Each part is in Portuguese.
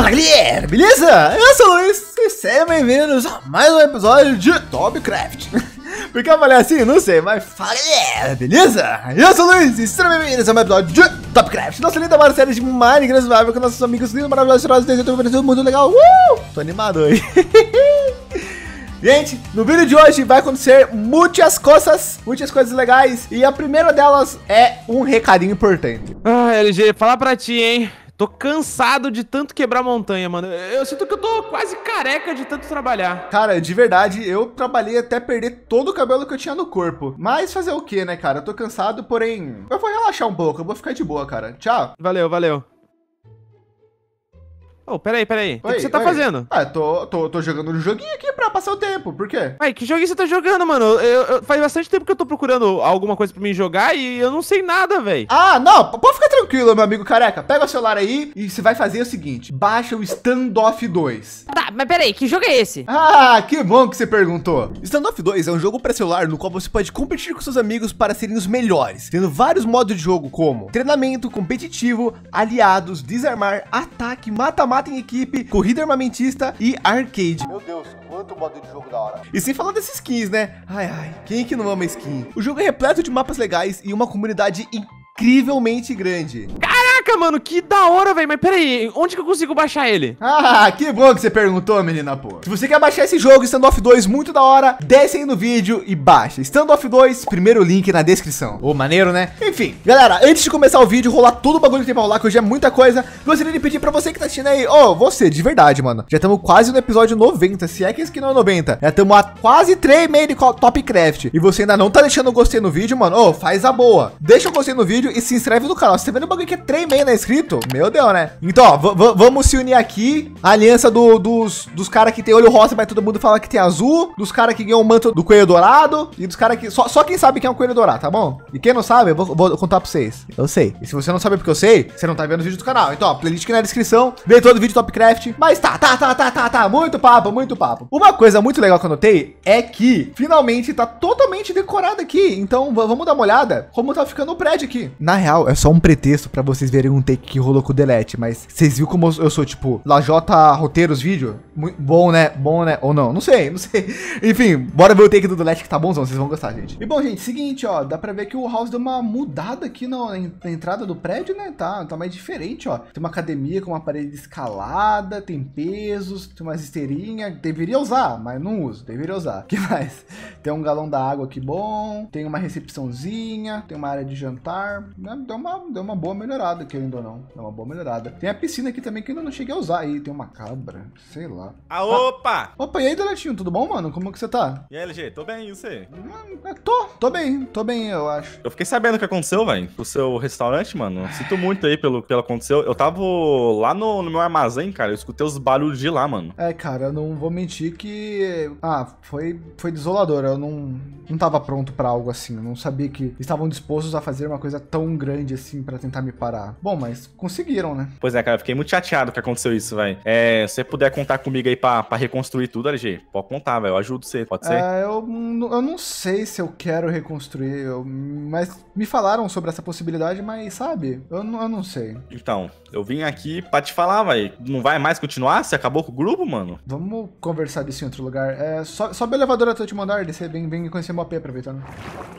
Fala galera, beleza? Eu sou o Luiz e sejam bem-vindos a mais um episódio de Topcraft. Por que eu falei assim? Não sei, mas fala galera, beleza? Eu sou o Luiz e sejam bem-vindos a mais um episódio de Topcraft. Nossa linda maior série de Minecraft Survival com nossos amigos lindos, maravilhosos, cheirosos, desenhos, oferecendo muito legal. Uh! Tô animado hoje. Gente, no vídeo de hoje vai acontecer muitas coisas, muitas coisas legais. E a primeira delas é um recadinho importante. Ah, LG, falar pra ti, hein? Tô cansado de tanto quebrar montanha, mano. Eu sinto que eu tô quase careca de tanto trabalhar. Cara, de verdade, eu trabalhei até perder todo o cabelo que eu tinha no corpo. Mas fazer o que, né, cara? Eu tô cansado, porém, eu vou relaxar um pouco, eu vou ficar de boa, cara. Tchau. Valeu, valeu. Ô, oh, peraí, peraí. O que, que, você tá oi. fazendo? Ah, tô, tô, tô jogando um joguinho aqui pra passar o tempo. Por quê? Ai, que joguinho você tá jogando, mano? Eu, eu, faz bastante tempo que eu tô procurando alguma coisa pra mim jogar e eu não sei nada, velho. Ah, não. Pode ficar tranquilo, meu amigo careca. Pega o celular aí e você vai fazer o seguinte. Baixa o Standoff 2. Tá, mas peraí, que jogo é esse? Ah, que bom que você perguntou. Standoff 2 é um jogo para celular no qual você pode competir com seus amigos para serem os melhores, tendo vários modos de jogo como treinamento, competitivo, aliados, desarmar, ataque, mata-mata em equipe, corrida armamentista e arcade. Meu Deus, quanto modo de jogo da hora. E sem falar desses skins, né? Ai, ai, quem que não ama skin? O jogo é repleto de mapas legais e uma comunidade incrivelmente grande. Caraca, mano, que da hora, velho. Mas peraí, onde que eu consigo baixar ele? Ah, que bom que você perguntou, menina, pô. Se você quer baixar esse jogo, Standoff 2, muito da hora, desce aí no vídeo e baixa. Standoff 2, primeiro link na descrição. Ô, maneiro, né? Enfim, galera, antes de começar o vídeo, rolar todo o bagulho que tem pra rolar, que hoje é muita coisa, gostaria de pedir pra você que tá assistindo aí, ô, oh, você, de verdade, mano. Já estamos quase no episódio 90, se é que esse aqui não é 90. Já estamos a quase 3 meio de Topcraft. E você ainda não tá deixando o gostei no vídeo, mano, ô, oh, faz a boa. Deixa o gostei no vídeo e se inscreve no canal. Você tá vendo o bagulho que é 3 meio na inscrito? Meu Deus, né? Então, ó, vamos se unir aqui. A aliança do, dos, dos caras que tem olho rosa, mas todo mundo fala que tem azul. Dos caras que ganham o manto do coelho dourado. E dos caras que. Só, só quem sabe que é um coelho dourado, tá bom? E quem não sabe, eu vou, vou, contar pra vocês. Eu sei. E se você não sabe porque eu sei, você não tá vendo o vídeo do canal. Então, ó, playlist aqui na descrição. Vê todo o vídeo Topcraft. Mas tá, tá, tá, tá, tá, tá. Muito papo, muito papo. Uma coisa muito legal que eu notei é que finalmente tá totalmente decorado aqui. Então, vamos dar uma olhada como tá ficando o prédio aqui. Na real, é só um pretexto pra vocês verem um take que rolou com o Delete, mas vocês viram como eu sou, tipo, Lajota Roteiros Vídeo? Muito bom, né? Bom, né? Ou não? Não sei, não sei. Enfim, bora ver o take do Delete que tá bonzão, vocês vão gostar, gente. E bom, gente, seguinte, ó, dá pra ver que o House deu uma mudada aqui na, na entrada do prédio, né? Tá, tá mais diferente, ó. Tem uma academia com uma parede escalada, tem pesos, tem umas esteirinhas. Deveria usar, mas não uso, deveria usar. O que mais? Tem um galão da água aqui bom, tem uma recepçãozinha, tem uma área de jantar. Né? Deu uma, deu uma boa melhorada, querendo ou não. Deu uma boa melhorada. Tem a piscina aqui também que ainda não cheguei a usar. Aí tem uma cabra, sei lá. Ah, opa! Ah, opa, e aí, Deletinho, tudo bom, mano? Como que você tá? E aí, LG, tô bem, e você? Hum, tô, tô bem, tô bem, eu acho. Eu fiquei sabendo o que aconteceu, velho, o seu restaurante, mano. Sinto muito aí pelo que aconteceu. Eu tava lá no, no, meu armazém, cara, eu escutei os barulhos de lá, mano. É, cara, eu não vou mentir que... Ah, foi, foi desolador, eu não, não tava pronto pra algo assim. Eu não sabia que estavam dispostos a fazer uma coisa tão grande assim pra tentar me parar. Bom, mas conseguiram, né? Pois é, cara, eu fiquei muito chateado que aconteceu isso, velho. É, se você puder contar comigo aí pra, pra reconstruir tudo, LG, pode contar, velho. Eu ajudo você, pode ser? É, eu, eu não sei se eu quero reconstruir, eu, mas me falaram sobre essa possibilidade, mas sabe, eu, eu não sei. Então, eu vim aqui pra te falar, velho. Não vai mais continuar? Você acabou com o grupo, mano? Vamos conversar disso em outro lugar. É, so, sobe o elevador até eu te mandar, descer bem, bem conhecer meu AP, aproveitando.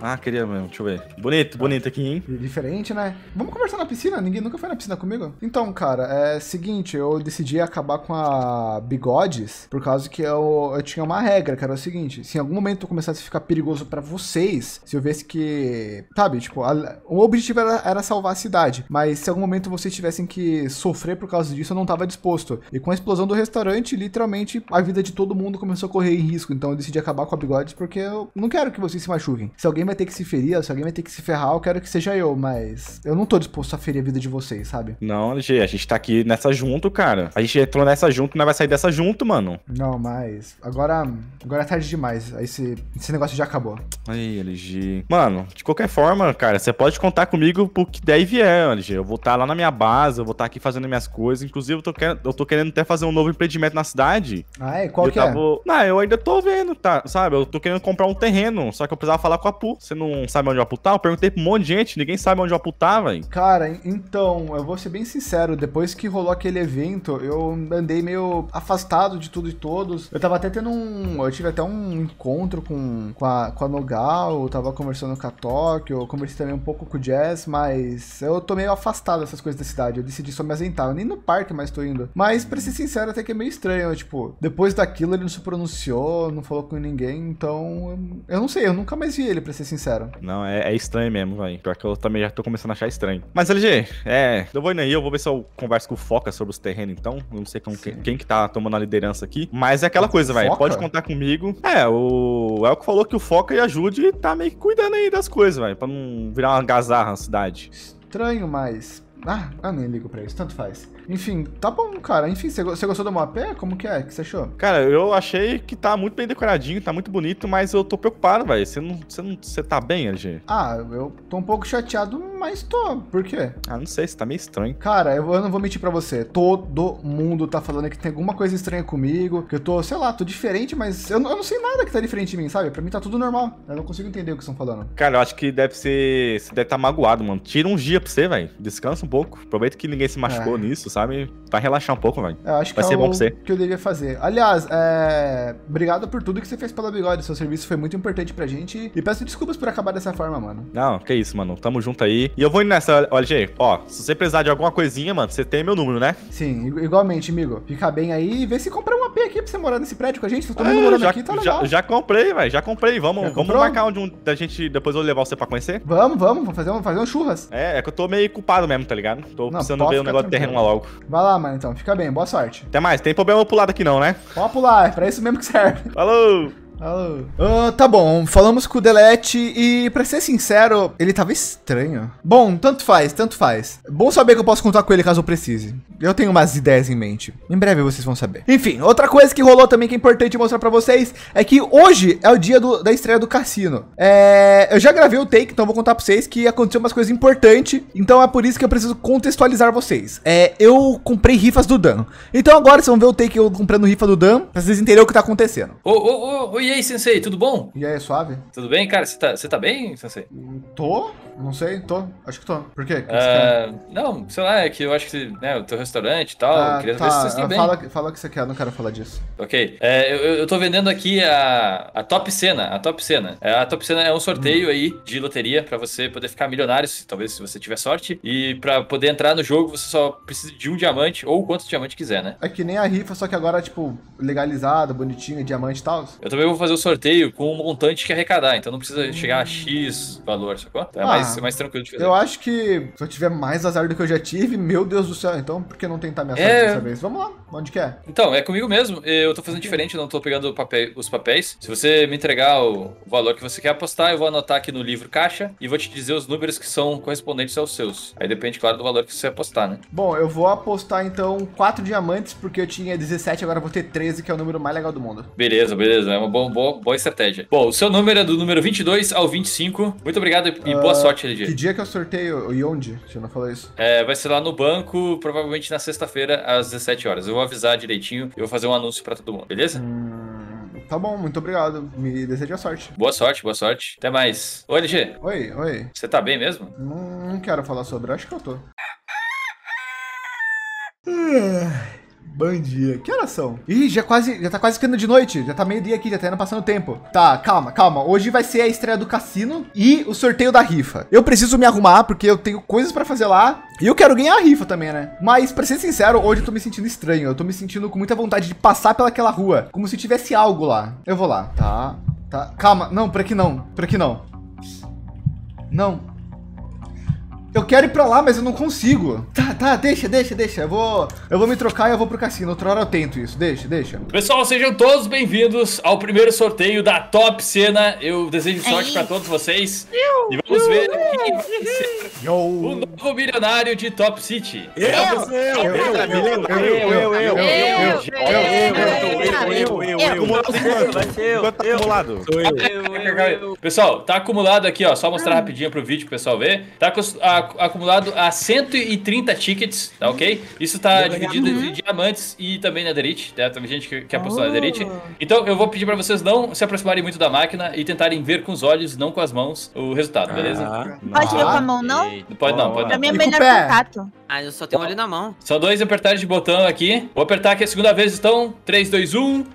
Ah, queria mesmo, deixa eu ver. Bonito, bonito aqui, hein? Diferente, né? Vamos conversar na piscina? Ninguém nunca foi na piscina comigo? Então, cara, é seguinte, eu decidi acabar com a Bigodes por causa que eu, eu tinha uma regra, que era o seguinte, se em algum momento começasse a ficar perigoso para vocês, se eu visse que, sabe, tipo, a, o objetivo era, era, salvar a cidade, mas se em algum momento vocês tivessem que sofrer por causa disso, eu não tava disposto. E com a explosão do restaurante, literalmente, a vida de todo mundo começou a correr em risco, então eu decidi acabar com a Bigodes porque eu não quero que vocês se machuquem. Se alguém vai ter que se ferir, se alguém vai ter que se ferrar, eu quero que seja eu, mas eu não tô disposto a ferir a vida de vocês, sabe? Não, LG, a gente tá aqui nessa junto, cara. A gente entrou nessa junto, não vai sair dessa junto, mano. Não, mas agora, agora é tarde demais. Esse, esse negócio já acabou. Aí, LG. Mano, de qualquer forma, cara, você pode contar comigo pro que der e vier, LG. Eu vou estar tá lá na minha base, eu vou estar tá aqui fazendo minhas coisas. Inclusive, eu tô, querendo, eu tô querendo até fazer um novo empreendimento na cidade. Ah, é? Qual que é? tava... é? Não, eu ainda tô vendo, tá? Sabe? Eu tô querendo comprar um terreno, só que eu precisava falar com a Pu. Você não sabe onde o Apu tá? Eu perguntei pra um monte de gente, ninguém sabe onde o Apu tá, velho. Cara, Então, eu vou ser bem sincero, depois que rolou aquele evento, eu andei meio afastado de tudo e todos. Eu tava até tendo um. Eu tive até um encontro com, com, a, com a Nogal, eu tava conversando com a Tóquio, eu conversei também um pouco com o Jazz, mas eu tô meio afastado dessas coisas da cidade. Eu decidi só me azentar. Eu nem no parque mais tô indo. Mas, pra ser sincero, até que é meio estranho. Tipo, depois daquilo ele não se pronunciou, não falou com ninguém, então. Eu não sei, eu nunca mais vi ele, pra ser sincero. Não, é, é estranho mesmo, velho. Pior que eu também já tô começando a achar estranho. Mas, LG, é. Eu vou indo aí, eu vou ver se eu converso com o Foca sobre os terrenos, então. Eu não sei com quem, quem, que tá tomando a liderança aqui. Mas é aquela coisa, velho. Pode contar comigo. É, o Elco falou que o Foca e ajude e tá meio que cuidando aí das coisas, velho. Pra não virar uma gazarra na cidade. Estranho, mas. Ah, eu nem ligo pra isso, tanto faz. Enfim, tá bom, cara. Enfim, você gostou do mapa? Como que é? O que você achou? Cara, eu achei que tá muito bem decoradinho, tá muito bonito, mas eu tô preocupado, velho. Você não, você não, você tá bem, LG? Ah, eu tô um pouco chateado, mas tô. Por quê? Ah, não sei, você tá meio estranho. Cara, eu, eu não vou mentir pra você. Todo mundo tá falando que tem alguma coisa estranha comigo, que eu tô, sei lá, tô diferente, mas eu, eu não sei nada que tá diferente de mim, sabe? Pra mim tá tudo normal. Eu não consigo entender o que estão falando. Cara, eu acho que deve ser. Você deve estar tá magoado, mano. Tira uns dias pra você, velho. Descansa um pouco. Aproveita que ninguém se machucou é. nisso, sabe? Vai relaxar um pouco, velho. Eu acho Vai que ser é bom pra você. que eu devia fazer. Aliás, é... obrigado por tudo que você fez pela Bigode. Seu serviço foi muito importante pra gente. E peço desculpas por acabar dessa forma, mano. Não, que isso, mano. Tamo junto aí. E eu vou indo nessa, LG. Ó, se você precisar de alguma coisinha, mano, você tem meu número, né? Sim, igualmente, amigo. Fica bem aí e vê se compra um AP aqui pra você morar nesse prédio com a gente. Se todo mundo é, morando já, aqui, tá legal. Já, já comprei, velho. Já comprei. Vamos, já vamos marcar onde um, da gente depois eu levar você pra conhecer? Vamos, vamos. Vamos fazer um, fazer um churras. É, é que eu tô meio culpado mesmo, tá ligado? Tô Não, precisando ver o negócio do terreno lá logo. Vai lá, mano, então. Fica bem. Boa sorte. Até mais, tem problema pular daqui não, né? Pode pular, é pra isso mesmo que serve. Falou! Uh, tá bom, falamos com o Delete e, pra ser sincero, ele tava estranho. Bom, tanto faz, tanto faz. Bom saber que eu posso contar com ele caso eu precise. Eu tenho umas ideias em mente. Em breve vocês vão saber. Enfim, outra coisa que rolou também que é importante mostrar pra vocês é que hoje é o dia do, da estreia do cassino. É, eu já gravei o take, então vou contar pra vocês que aconteceu umas coisas importantes. Então é por isso que eu preciso contextualizar vocês. É, eu comprei rifas do Dan. Então agora vocês vão ver o take eu comprando rifa do Dan, pra vocês entenderem o que tá acontecendo. Ô, ô, ô, e aí, Sensei, tudo bom? E aí, suave? Tudo bem, cara? Você tá, tá bem, Sensei? Tô? Não sei, tô. Acho que tô. Por quê? Que uh, não, sei lá, é que eu acho que, né, o teu restaurante e tal, ah, queria tá. ver se vocês estão bem. Fala, fala o que você quer, não quero falar disso. Ok. É, eu, eu tô vendendo aqui a, a Top Cena, a Top Cena. É, a Top Cena é um sorteio hum. aí de loteria pra você poder ficar milionário, talvez se você tiver sorte. E pra poder entrar no jogo, você só precisa de um diamante ou quantos diamantes quiser, né? É que nem a rifa, só que agora, tipo, legalizada, bonitinha, diamante e tal. Eu também vou fazer o sorteio com um montante que arrecadar, então não precisa chegar a X valor, sacou? Então é ah, mais, mais tranquilo de fazer. Eu acho que se eu tiver mais azar do que eu já tive, meu Deus do céu, então por que não tentar minha sorte é... dessa vez? Vamos lá, onde que é? Então, é comigo mesmo. Eu tô fazendo diferente, não tô pegando papel, os papéis. Se você me entregar o valor que você quer apostar, eu vou anotar aqui no livro caixa e vou te dizer os números que são correspondentes aos seus. Aí depende, claro, do valor que você apostar, né? Bom, eu vou apostar então 4 diamantes, porque eu tinha 17, agora vou ter 13, que é o número mais legal do mundo. Beleza, beleza. É uma boa, boa, boa estratégia. Bom, o seu número é do número 22 ao 25. Muito obrigado e uh, boa sorte, LG. Que dia que eu sorteio e onde? Você não falou isso? É, vai ser lá no banco, provavelmente na sexta-feira, às 17 horas. Eu vou avisar direitinho e vou fazer um anúncio pra todo mundo, beleza? Hum, tá bom, muito obrigado. Me desejo a sorte. Boa sorte, boa sorte. Até mais. Oi, LG. Oi, oi. Você tá bem mesmo? Não, não quero falar sobre, acho que eu tô. Bom dia. Que horas são? Ih, já quase, já tá quase ficando de noite. Já tá meio dia aqui, já tá indo passando tempo. Tá, calma, calma. Hoje vai ser a estreia do cassino e o sorteio da rifa. Eu preciso me arrumar porque eu tenho coisas para fazer lá e eu quero ganhar a rifa também, né? Mas para ser sincero, hoje eu tô me sentindo estranho. Eu tô me sentindo com muita vontade de passar pelaquela rua, como se tivesse algo lá. Eu vou lá. Tá. Tá. Calma. Não, por aqui não. Por aqui não. Não. Eu quero ir pra lá, mas eu não consigo. Tá, tá, deixa, deixa, deixa. Eu vou, eu vou me trocar e eu vou pro cassino. Outra hora eu tento isso. Deixa, deixa. Pessoal, sejam todos bem-vindos ao primeiro sorteio da Top Cena. Eu desejo sorte pra todos vocês. E vamos ver quem vai ser o novo milionário de Top City. Eu, eu, eu, eu, eu, eu, eu, eu, eu, eu, eu, eu, eu, eu, eu, eu, eu. Vai ser eu. Quanto tá acumulado? Sou eu. Pessoal, tá acumulado aqui, ó. Só mostrar rapidinho pro vídeo pro pessoal ver. Tá acus- a- acumulado a 130 tickets, tá ok? Isso tá dividido em diamantes e também netherite, tá? Tem gente que, que apostou na netherite. Então eu vou pedir pra vocês não se aproximarem muito da máquina e tentarem ver com os olhos, não com as mãos, o resultado, beleza? Ah, Pode ver com a mão, não? Não pode não, pode Pra não. mim é melhor contato. Ah, eu só tenho olho na mão. São dois apertares de botão aqui. Vou apertar aqui a segunda vez, então. 3, 2, 1.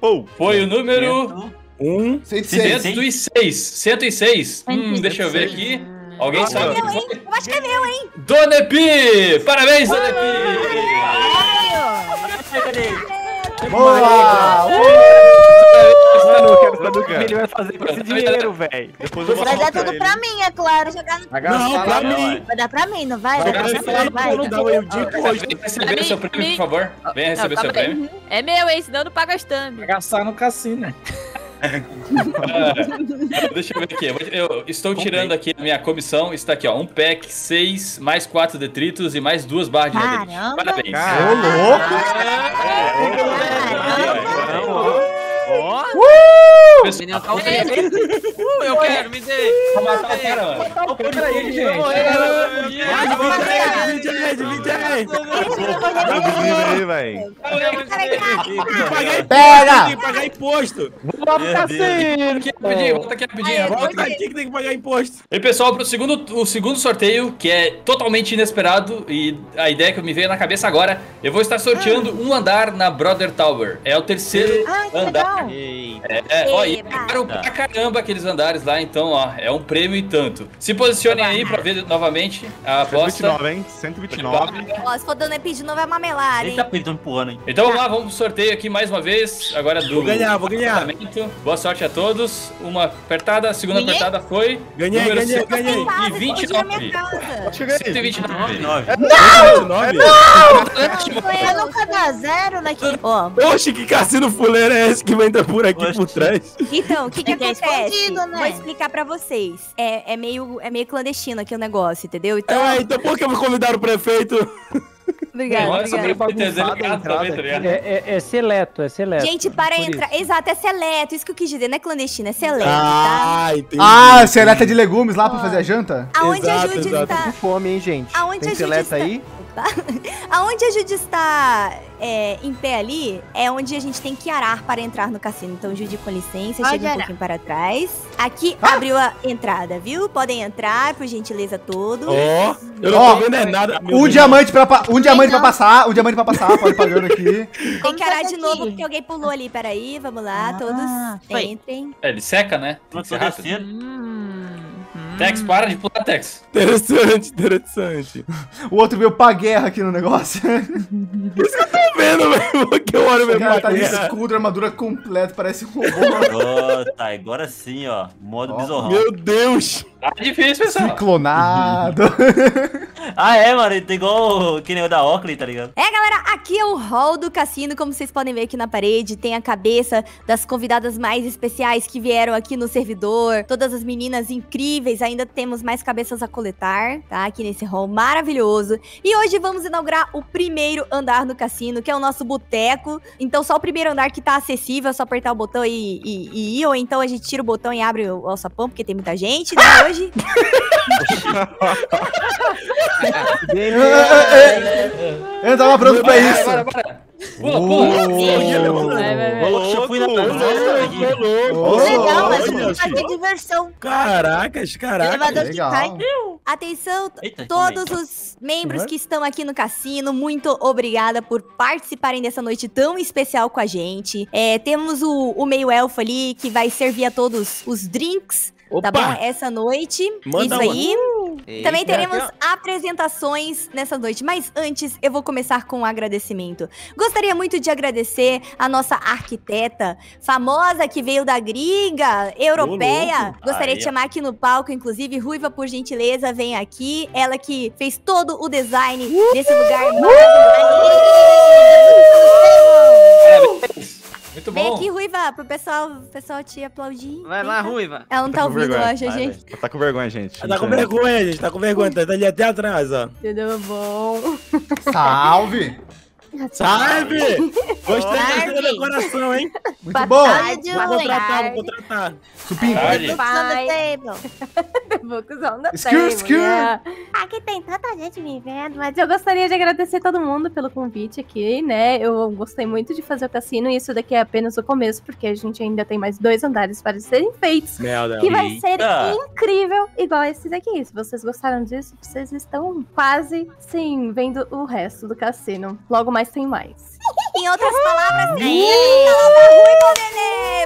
Pou. Foi o número um. 106. 106. 106. Hum, 106. deixa eu ver aqui. Alguém sabe que Meu, hein? Eu acho que é meu, hein? Dona Epi! Parabéns, Dona Epi! Boa! Mano, eu quero saber o que ele vai fazer com esse dinheiro, velho. Depois eu vou Vai dar tudo ele. pra mim, é claro. Jogar no... Não, pra mim. Vai dar pra mim, não vai? Vai Vai dar pra pra mim, vai. Não dá o Dico hoje. Vem receber o seu prêmio, por favor. Venha receber seu prêmio. É meu, hein? Senão eu não pago as thumb. Gastar no cassino. Ah, deixa eu ver aqui. Eu estou tirando aqui a minha comissão. Está aqui, ó. Um pack, 6, mais 4 detritos e mais duas barras de. Caramba. Parabéns. Ô, louco! Ó, Pessoal, menino tá Uh, eu quero, me dê. Vou matar o cara, mano. Divide aí, divide aí. Velho. Pega! Pagar imposto. Volta aqui rapidinho. Volta aqui. que tem que pagar imposto. E pessoal, pro segundo, o segundo sorteio, que é totalmente inesperado, e a ideia que me veio na cabeça agora, eu vou estar sorteando um andar na Brother Tower. É o terceiro andar. legal. É, é, ó, e pegaram pra caramba aqueles andares lá, então, ó, é um prêmio e tanto. Se posicionem aí pra ver novamente a aposta. 129, hein? 129. Ó, se for dando EP de novo é mamelada, hein? Eita, tô empurrando, hein? Então vamos lá, vamos pro sorteio aqui mais uma vez, agora do Vou ganhar, vou ganhar. Boa sorte a todos. Uma apertada, a segunda Ganhei? apertada foi. Ganhei, número ganhei, cento ganhei. E Pode ir na 29. minha casa. Acho que eu ganhei. 129. 29? Eu nunca dá zero naquele... Ó, Oxe, que cassino fuleiro é esse que vai entrar por aqui por trás? Então, o que que É é acontece? né? Vou explicar pra vocês. É, é, meio, é meio clandestino aqui o negócio, entendeu? Então, É, então por que me convidaram o prefeito? Nossa, também, tá ligado? É, é, é seleto, é seleto. Gente, para entrar. Exato, é seleto. Isso que eu quis dizer, não é clandestino, é seleto, tá? Ah, entendi. Ah, seleta de legumes lá pra fazer a janta? Aonde a exato, Judy exato. está. fome, hein, gente? Aonde Tem a Judy seleta está. aí? Tá? Aonde a Judy está é, em pé ali, é onde a gente tem que arar para entrar no cassino. Então, Judy, com licença, Pode chega um arar. pouquinho para trás. Aqui Ah! abriu a entrada, viu? Podem entrar, por gentileza, todos. Ó, eu não tô vendo é nada. Um Deus. diamante pra, pa- um diamante pra não. passar, um diamante pra passar, pode pagando aqui. Tem que arar de novo, porque alguém pulou ali. Peraí, vamos lá, Ah, todos foi. entrem. É, ele seca, né? Tem que ser rápido. Hum, Tex, para de pular, Tex. Interessante, interessante. O outro veio pra guerra aqui no negócio. Tô vendo, velho, que eu olho O mesmo. cara tá de pra guerra. escudo, armadura completa, parece um robô. Ó, tá, agora sim, ó. Modo bizarrão. Meu Deus. Tá difícil, pessoal. Clonado. Ah, é, mano, ele tem igual que nem o da Oakley, tá ligado? É, galera, aqui é o hall do cassino, como vocês podem ver aqui na parede, tem a cabeça das convidadas mais especiais que vieram aqui no servidor, todas as meninas incríveis, ainda temos mais cabeças a coletar, tá? Aqui nesse hall maravilhoso. E hoje vamos inaugurar o primeiro andar no cassino, que é o nosso boteco. Então só o primeiro andar que tá acessível, é só apertar o botão e, e- e ir, ou então a gente tira o botão e abre o alçapão, porque tem muita gente, né, hoje. Eu tava pronto pra isso. Bora, bora. Pula, pula. Vai, vai, vai. Eu fui na Ô. Ô, Legal, mas olha, fazer filho. diversão. Caracas, caracas. Elevador que legal. cai. Atenção, Eita, aí. todos os membros que estão aqui no cassino, muito obrigada por participarem dessa noite tão especial com a gente. É, temos o, o meio elfo ali que vai servir a todos os drinks. Tá bom? Opa, Essa noite. Manda Isso uma. aí. Também Eita. teremos apresentações nessa noite. Mas antes, eu vou começar com um agradecimento. Gostaria muito de agradecer a nossa arquiteta, famosa que veio da gringa, europeia. Gostaria de chamar aqui no palco, inclusive, Ruiva, por gentileza, vem aqui. Ela que fez todo o design desse lugar maravilhoso. Parabéns. Muito Vem bom. aqui, Ruiva, pro pessoal, pessoal te aplaudir. Vai Vem lá, cá. Ruiva. Ela não tá, com ouvindo, eu vergonha. acho, Vai, gente. Tá com vergonha, gente. Tá com vergonha, gente. Tá com vergonha. Tá ali até atrás, ó. Tudo bom? Salve. Sabe? Gostei da decoração, hein? Muito bom. Vou contratar, vou contratar. Supinho. Tarde. Books on the table. Books on the Skur, table, skur. yeah. Aqui tem tanta gente me vendo, mas eu gostaria de agradecer todo mundo pelo convite aqui, né? Eu gostei muito de fazer o cassino e isso daqui é apenas o começo, porque a gente ainda tem mais dois andares para serem feitos. Merda. Que vai ser Eita. incrível, igual esse daqui. Se vocês gostaram disso, vocês estão quase, sim, vendo o resto do cassino. Logo mais tem mais. Em outras palavras, ruim, Nenê.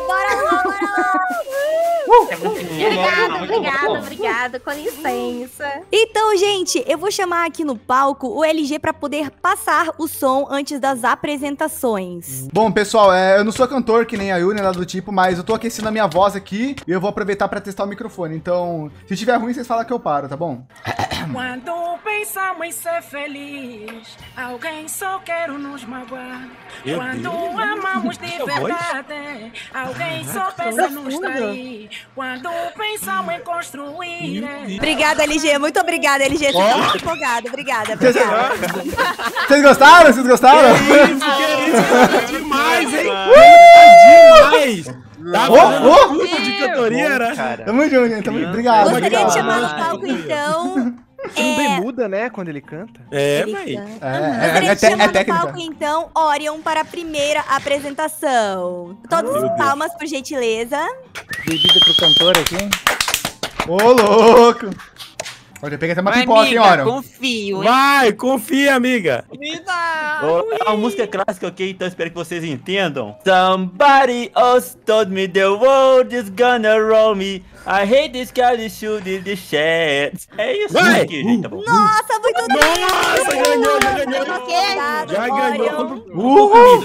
Bora lá, bora lá. Obrigada, obrigada, obrigada. Com licença. Então, gente, eu vou chamar aqui no palco o LG pra poder passar o som antes das apresentações. Bom, pessoal, é, eu não sou cantor que nem a Yuri, nada do tipo, mas eu tô aquecendo a minha voz aqui e eu vou aproveitar pra testar o microfone. Então, se tiver ruim, vocês falam que eu paro, tá bom? Quando pensamos em ser feliz, alguém só quer nos magoar. Meu Quando Deus. amamos de Que verdade, alguém só pensa nos trair. Quando pensamos em construir. é Obrigada, LG. Muito obrigada, LG. Você tá muito empolgada. Obrigada, Vocês, obrigada. vocês gostaram? Vocês gostaram? Isso, que isso? Demais, hein? Demais! Tá ô. curso de cantoria, né? Cara. Tamo junto, gente. Tamo... Obrigado. Gostaria de obrigado. chamar no palco, então. Você não demuda, né, quando ele canta? É, canta. É, é, Gostaria é, de te- é chamar no técnica. palco, então, Orion para a primeira apresentação. Todos Deus. palmas, por gentileza. Bebida pro cantor aqui? Ô, louco. Olha, peguei até uma pipoca, hein, Orion. confio, Vai, confia, amiga. Ô, É uma música clássica, ok? Então espero que vocês entendam. Somebody else told me the world is gonna roll me. I hate this guy shooting the shit. É isso Vai. aqui, gente, tá bom? Nossa, muito Nossa, ganhou, já ganhou. Obrigado, Já Orion. ganhou. Uhul.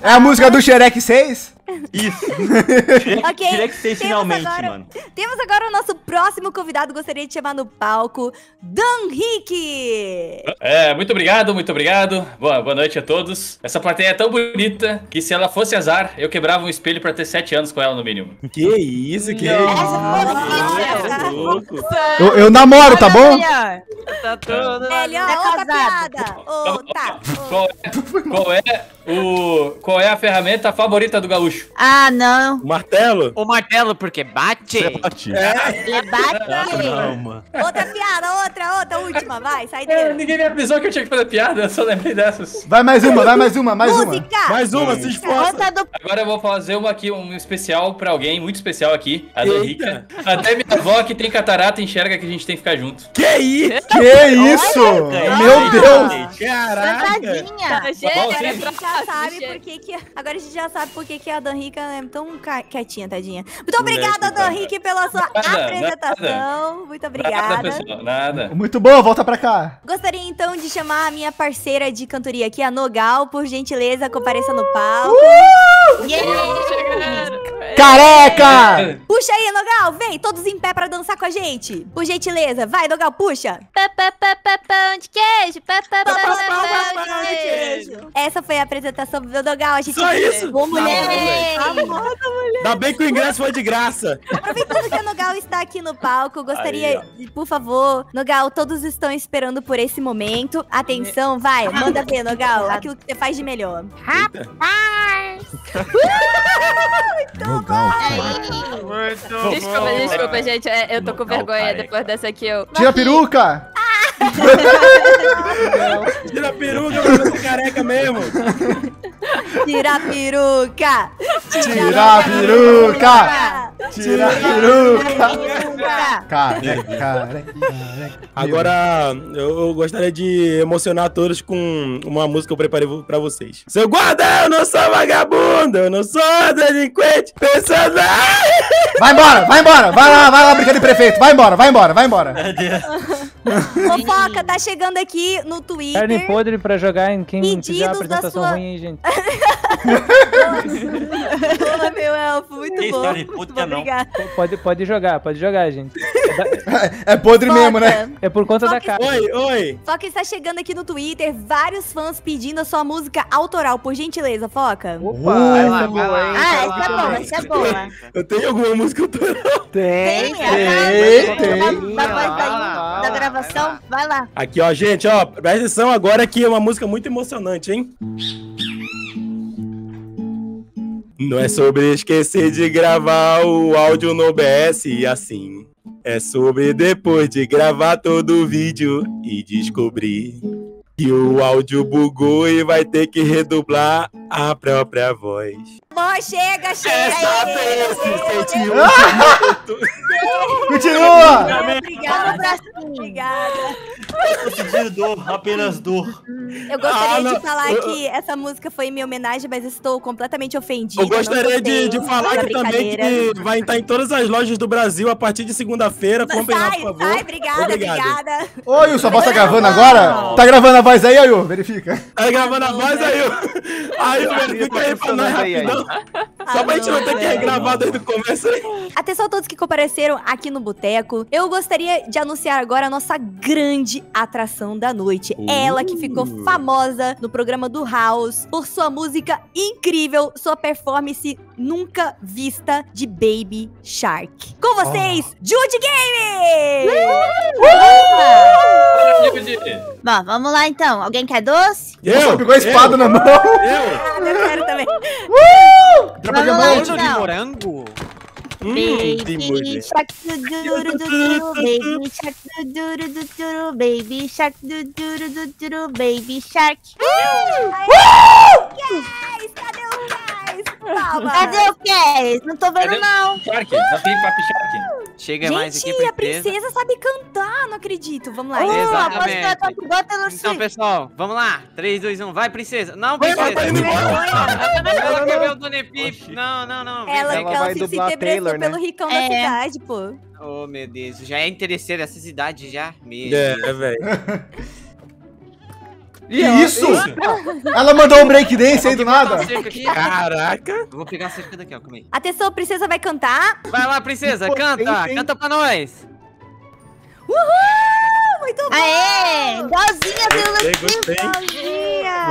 É a música do Shrek 6? Isso. Ok, Shrek 6 temos finalmente, agora- mano. Temos agora o nosso próximo convidado. Gostaria de chamar no palco Dan Rick. É, muito obrigado, muito obrigado. Boa, boa noite a todos. Essa plateia é tão bonita que se ela fosse azar, eu quebrava um espelho pra ter sete anos com ela no mínimo. Que isso, que isso. Nossa. louco. Eu, eu namoro, tá bom? Tá tudo. Melhor, Tá outra piada. Tá. ô. Qual é, qual é o qual é a ferramenta favorita do gaúcho? Ah, não. O martelo? O martelo, porque bate. Bate. Ele bate. Não, mano. Outra piada, outra, outra, última. Vai, sai É, dele. ninguém me avisou que eu tinha que fazer piada, eu só lembrei dessas. Vai mais uma, vai mais uma, mais uma. Música. Mais uma, se esforça. Do Agora eu vou fazer uma aqui, um especial pra alguém, muito especial aqui, a Eita. do Rica. Até minha avó que tem catarata enxerga que a gente tem que ficar junto. Que isso? Que isso? cara. Meu Deus. Caraca. Santadinha. Gente, Bom, Agora a sim. gente já sabe por que que... Agora a gente já sabe por que que a Dan Rica é tão quietinha, tadinha. Muito obrigada, Dan Rick, pela sua Nada, apresentação. Muito Nada, obrigada. pessoal, nada. Muito bom, volta pra cá. Gostaria então de chamar a minha parceira de cantoria aqui, a Nogal, por gentileza, compareça no palco. Careca! Puxa aí, Nogal, vem, todos em pé pra dançar com a gente. Por gentileza, vai, Nogal, puxa. Pão de queijo. Pão de queijo. Essa foi a apresentação do Nogal. A gente Só isso? Boa mulher. Ainda bem que o ingresso foi de graça. Aproveitando que a Nogal está aqui no palco, gostaria, Aí, de, por favor, Nogal, todos estão esperando por esse momento. Atenção, vai, manda ver, Nogal, aquilo que você faz de melhor. Desculpa, desculpa, gente. é, Eu tô com vergonha depois dessa aqui. Eu... Tira a peruca! Tira a peruca, mas eu tô careca mesmo. Tira a peruca! Tira a peruca! Tira a peruca! Careca, careca. Agora, eu eu gostaria de emocionar todos com uma música que eu preparei pra vocês. Seu guarda, eu não sou vagabundo, eu não sou delinquente, pensando... Vai embora, vai embora! Vai lá, vai lá brincar de prefeito! Vai embora, vai embora, vai embora! Meu Deus. Fofoca, tá chegando aqui no Twitter. Carne podre pra jogar em quem Pedidos fizer a da apresentação sua- ruim gente. Boa, meu elfo, muito Esse bom. cara de Muito obrigada. Pode, pode jogar, pode jogar, gente. É podre mesmo, né? Foca. É por conta da Foca cara. Oi, oi. Foca está chegando aqui no Twitter, vários fãs pedindo a sua música autoral, por gentileza, Foca. Opa, Uh, essa vai é boa, hein? Ah, essa é boa, essa é boa. Eu tenho alguma música autoral. Tem, Tem, a Tem, da- tem. da voz da, da da gravação. Vai lá. Aqui, ó, gente, ó, presta atenção agora que é uma música muito emocionante, hein? Não é sobre esquecer de gravar o áudio no OBS e assim. É sobre depois de gravar todo o vídeo e descobrir que o áudio bugou e vai ter que redublar a própria voz. Bom, chega, chega. Essa Ei, vez se sentiu Continua! Obrigada, bracinho. Obrigada. Tô sentindo dor, apenas dor. Eu gostaria Ah, não. de falar Eu- que essa música foi em minha homenagem, mas estou completamente ofendida. Eu gostaria de, de falar que também que vai estar em todas as lojas do Brasil a partir de segunda-feira. Comprem lá, Sai, por favor. sai, obrigada, Obrigado. obrigada. Ô, Will, sua voz tá gravando agora? Tá gravando a voz aí, Will? Verifica. Tá gravando a voz aí, ó. Aí, velho, fica aí pra nós aí, rapidão. Só pra gente não ter que regravar desde o começo aí. Atenção a todos que compareceram aqui no Boteco. Eu gostaria de anunciar agora a nossa grande atração da noite. Ela que ficou famosa no programa do House por sua música incrível, sua performance nunca vista de Baby Shark. Com vocês, Jude Game! Bom, vamos lá então. Alguém quer doce? Nossa, pegou a espada na mão. Ah, eu quero também. Tropa de amor. de morango? Baby shark do duro do duro, baby shark do duro do duro, baby shark do duro do duro, baby shark. Cadê o? Palmas. Cadê o Cass? Não tô vendo não. Shark, não tem papi Shark. Chega mais aqui, Gente, a princesa. princesa sabe cantar, não acredito. Vamos lá. Oh, Exatamente. Bota no Então, pessoal, vamos lá. 3, 2, 1, vai, princesa. Não, Vai, princesa. vai, vai, indo embora. Ela quer ver o Dona Pip. Não, não, não. Ela. Ela ela vai se, se interpretou Taylor, né? pelo ricão da É. cidade, pô. Oh, meu Deus. Já é interesseira essa cidade já? Meu É, Deus. velho. Que isso? Ela mandou um breakdance aí do nada. A. Caraca. Eu vou pegar a cerca daqui, ó. Calma aí. Atenção, a princesa vai cantar. Vai lá, princesa, canta. Hein? Canta pra nós. Uhul! Muito bom! Aê, igualzinha do Gostei, Luciano.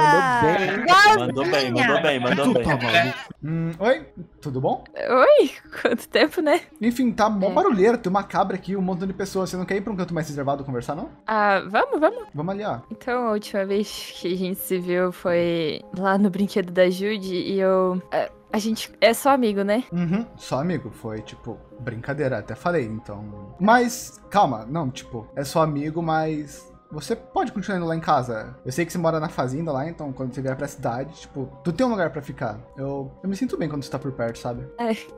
Gostei. Igualzinha! Mandou bem, mandou bem, mandou bem. Hum, oi, tudo bom? Oi, quanto tempo, né? Enfim, tá mó É. barulheiro, tem uma cabra aqui, um montão de pessoas. Você não quer ir pra um canto mais reservado conversar, não? Ah, vamos, vamos. Vamos ali, ó. Então, a última vez que a gente se viu foi lá no brinquedo da Jude e eu. A, a gente é só amigo, né? Uhum, só amigo, foi tipo, brincadeira, até falei, então. Mas, calma, não, tipo, é só amigo, mas. Você pode continuar indo lá em casa. Eu sei que você mora na fazenda lá, então quando você vier pra cidade, tipo, tu tem um lugar pra ficar. Eu, eu me sinto bem quando você tá por perto, sabe?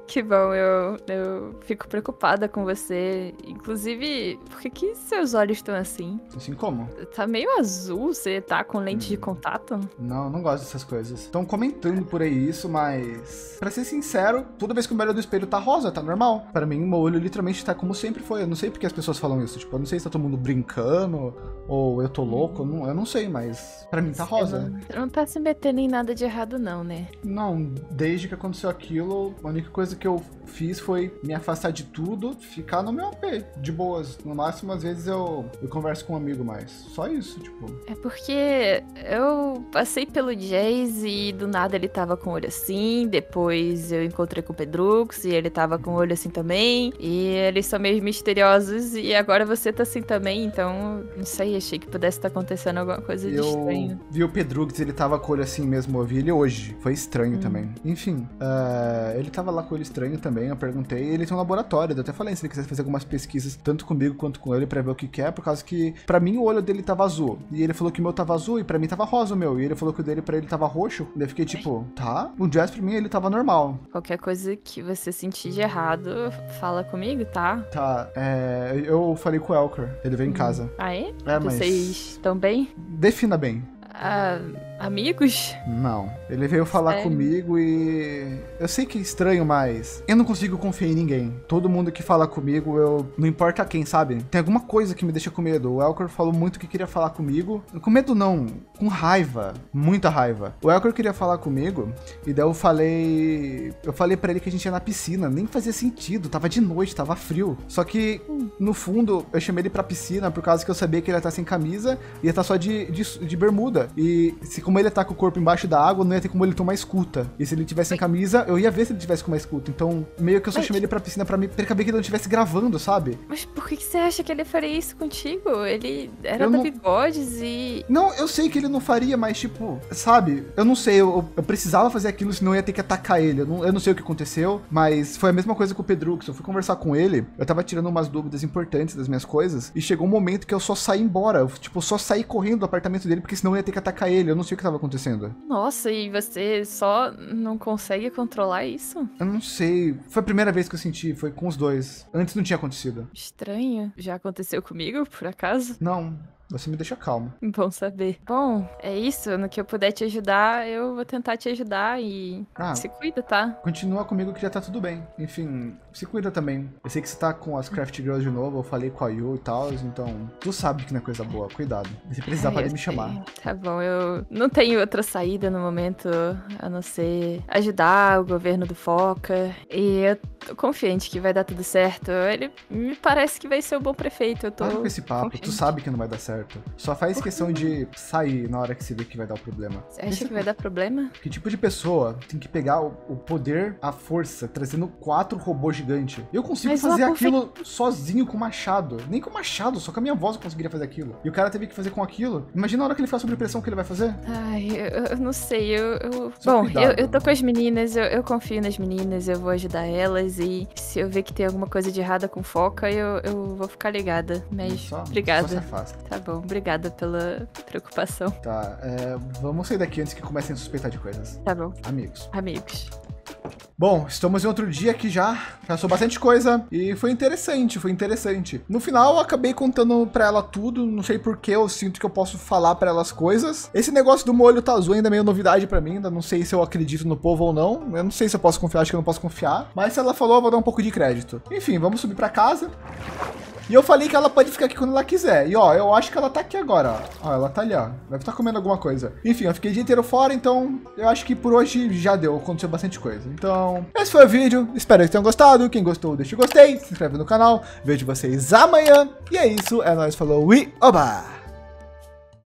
Que bom, eu, eu fico preocupada com você. Inclusive, por que, que seus olhos estão assim? Assim como? Tá meio azul, você tá com lente de contato? Não, não gosto dessas coisas. Estão comentando por aí isso, mas. Pra ser sincero, toda vez que o meu olho do espelho tá rosa, tá normal. Pra mim, meu olho literalmente tá como sempre foi. Eu não sei porque as pessoas falam isso. Tipo, eu não sei se tá todo mundo brincando ou eu tô louco. Eu não, eu não sei, mas. Pra mim tá rosa. Você não tá se metendo em nada de errado, não, né? Não, desde que aconteceu aquilo, a única coisa que eu fiz foi me afastar de tudo, ficar no meu AP, de boas. No máximo, às vezes eu, eu converso com um amigo, mas só isso, tipo. É porque eu passei pelo Jazz e do nada ele tava com o olho assim, depois eu encontrei com o Pedrux e ele tava com o olho assim também, e eles são meio misteriosos e agora você tá assim também, então não sei, achei que pudesse estar acontecendo alguma coisa de Eu estranho. vi o Pedrux, ele tava com o olho assim mesmo, eu vi ele hoje. Foi estranho também. Enfim, eh, ele tava lá com o olho estranho também, eu perguntei. Ele tem um laboratório, eu até falei se ele quisesse fazer algumas pesquisas, tanto comigo quanto com ele, pra ver o que que é, por causa que, pra mim, o olho dele tava azul. E ele falou que o meu tava azul e pra mim tava rosa o meu. E ele falou que o dele pra ele tava roxo. Daí eu fiquei tipo, tá? O Jazz pra mim ele tava normal. Qualquer coisa que você sentir de errado, fala comigo, tá? Tá, é, eu falei com o Elker, ele veio em casa. Ah, é? É, mas- Vocês estão bem? Defina bem. Ah, amigos? Não. Ele veio falar Sério? comigo e. Eu sei que é estranho, mas. Eu não consigo confiar em ninguém. Todo mundo que fala comigo, eu. Não importa quem, sabe? Tem alguma coisa que me deixa com medo. O Elker falou muito que queria falar comigo. Com medo não, com raiva. Muita raiva. O Elker queria falar comigo. E daí eu falei. Eu falei pra ele que a gente ia na piscina. Nem fazia sentido. Tava de noite, tava frio. Só que, no fundo, eu chamei ele pra piscina por causa que eu sabia que ele ia estar sem camisa. Ia estar só de, de, de bermuda. E se como ele tá com o corpo embaixo da água, não ia ter como ele tomar escuta. E se ele tivesse sem camisa, eu ia ver se ele tivesse com uma escuta. Então, meio que eu só Mas- chamei ele pra piscina pra me precaver que ele não estivesse gravando, sabe? Mas por que, que você acha que ele faria isso contigo? Ele era Eu da não- Bigodes e. Não, eu sei que ele não faria, mas tipo, sabe? Eu não sei, eu, eu precisava fazer aquilo, senão eu ia ter que atacar ele. Eu não, eu não sei o que aconteceu, mas foi a mesma coisa com o Pedrux. Eu fui conversar com ele, eu tava tirando umas dúvidas importantes das minhas coisas, e chegou um momento que eu só saí embora. Eu, tipo, só saí correndo do apartamento dele, porque senão eu ia ter que atacar ele. Eu não sei o que tava acontecendo. Nossa, e você só não consegue controlar isso? Eu não sei. Foi a primeira vez que eu senti, foi com os dois. Antes não tinha acontecido. Estranho. Já aconteceu comigo, por acaso? Não, você me deixa calmo. Bom saber. Bom, é isso. No que eu puder te ajudar, eu vou tentar te ajudar e Ah. se cuida, tá? Continua comigo que já tá tudo bem. Enfim, se cuida também. Eu sei que você tá com as Craft Girls de novo, eu falei com a Yu e tal, então tu sabe que não é coisa boa. Cuidado. Se precisar, Ai, pode me sei. chamar. Tá bom, eu não tenho outra saída no momento a não ser ajudar o governo do Foca. E eu tô confiante que vai dar tudo certo. Ele me parece que vai ser um bom prefeito. Eu tô. Para com esse papo, tu confiante. sabe que não vai dar certo. Só faz questão de sair na hora que você vê que vai dar o problema. Você acha que vai dar problema? Que tipo de pessoa tem que pegar o, o poder, a força, trazendo quatro robôs gigantes? Eu consigo Mas o fazer aquilo sozinho com machado. Nem com machado, só com a minha voz eu conseguiria fazer aquilo. E o cara teve que fazer com aquilo. Imagina a hora que ele ficar sob pressão o que ele vai fazer. Ai, eu, eu não sei, eu. eu- Bom, eu, eu tô com as meninas, eu, eu confio nas meninas, eu vou ajudar elas e se eu ver que tem alguma coisa de errada com foca, eu, eu vou ficar ligada. Mas Só, obrigada. só se afasta. Tá bom, obrigada pela preocupação. Tá, é, vamos sair daqui antes que comecem a suspeitar de coisas. Tá bom, Amigos. amigos. Bom, estamos em outro dia aqui já. Passou bastante coisa e foi interessante, foi interessante. No final, eu acabei contando pra ela tudo. Não sei porque eu sinto que eu posso falar pra ela as coisas. Esse negócio do molho tá azul ainda é meio novidade pra mim. Ainda não sei se eu acredito no povo ou não. Eu não sei se eu posso confiar, acho que eu não posso confiar. Mas se ela falou, eu vou dar um pouco de crédito. Enfim, vamos subir pra casa. E eu falei que ela pode ficar aqui quando ela quiser. E ó, eu acho que ela tá aqui agora, ó. Ó, ela tá ali, ó. Deve estar comendo alguma coisa. Enfim, eu fiquei o dia inteiro fora, então eu acho que por hoje já deu. Aconteceu bastante coisa. Então, esse foi o vídeo. Espero que tenham gostado. Quem gostou, deixa o gostei. Se inscreve no canal. Vejo vocês amanhã. E é isso. É nóis, falou e oba!